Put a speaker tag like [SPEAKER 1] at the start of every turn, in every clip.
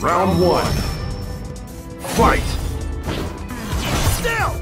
[SPEAKER 1] Round one. Fight!
[SPEAKER 2] Still!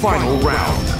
[SPEAKER 1] Final round.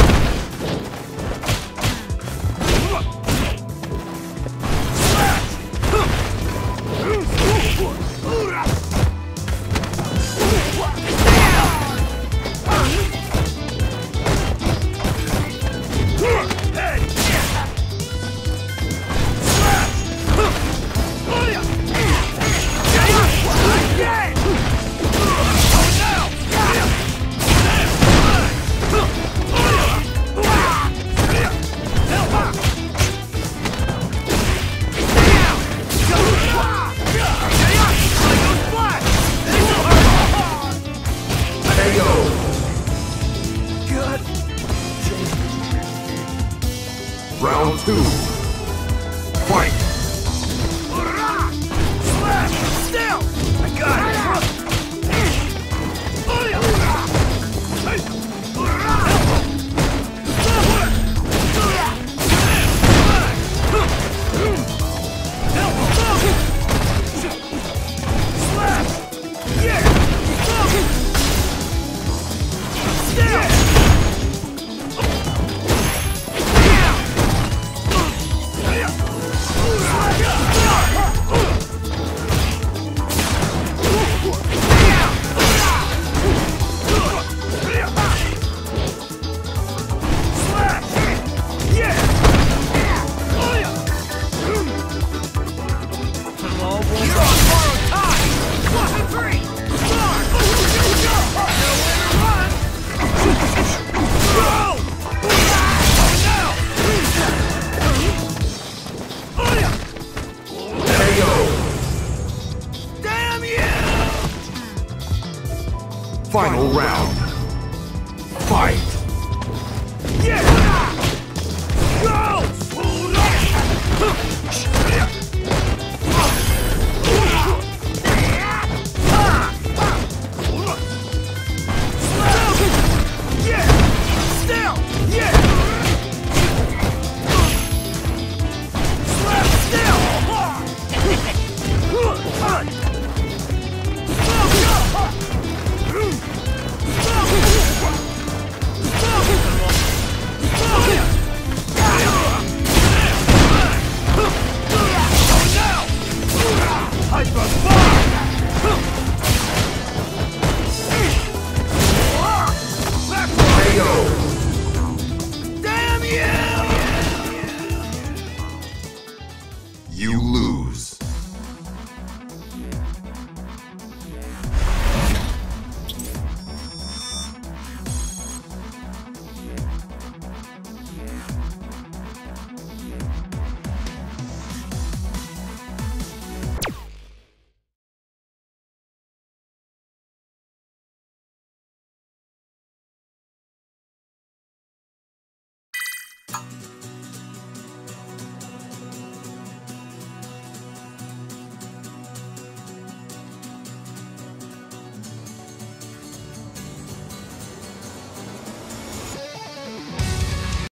[SPEAKER 2] Final
[SPEAKER 1] round. Fight! Yeah! Go!